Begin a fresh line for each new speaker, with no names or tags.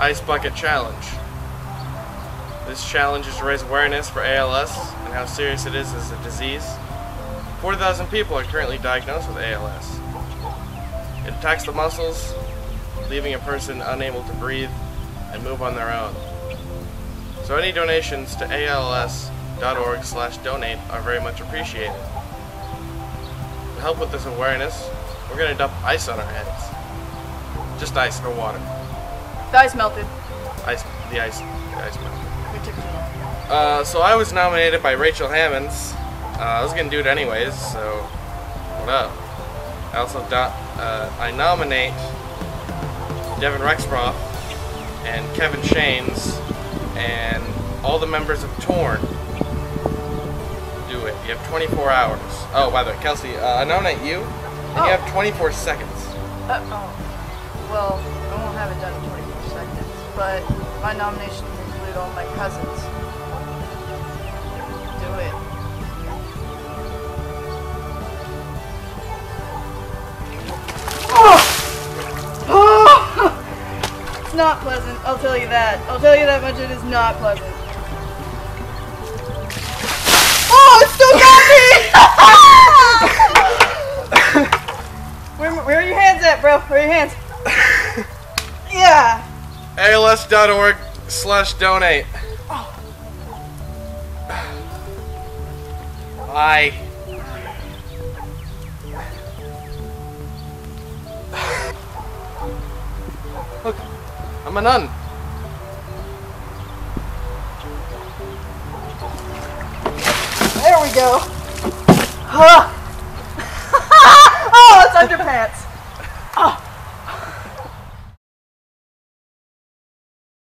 Ice Bucket Challenge. This challenge is to raise awareness for ALS and how serious it is as a disease. 40,000 people are currently diagnosed with ALS. It attacks the muscles, leaving a person unable to breathe and move on their own. So any donations to als.org slash donate are very much appreciated. To help with this awareness, we're going to dump ice on our heads. Just ice, no water.
The ice melted.
Ice, the ice, the ice melted.
We took too long.
Uh, so I was nominated by Rachel Hammonds. Uh, I was gonna do it anyways, so what up? I also do, uh, I nominate Devin Rexroth and Kevin Shanes and all the members of Torn. Do it. You have 24 hours. Oh, by the way, Kelcy, uh, I nominate you, and
Oh.
you have 24 seconds.
Uh, oh. Well, I won't have it done in 24 seconds, but my nominations include all my cousins. Do it. Oh! It's not pleasant, I'll tell you that. I'll tell you that much, it is not pleasant. Oh, it still got me! where, where are your hands at, bro? Where are your hands? Yeah.
ALS.org slash donate. I. Look, I'm a nun.
There we go. Huh. oh, it's underpants.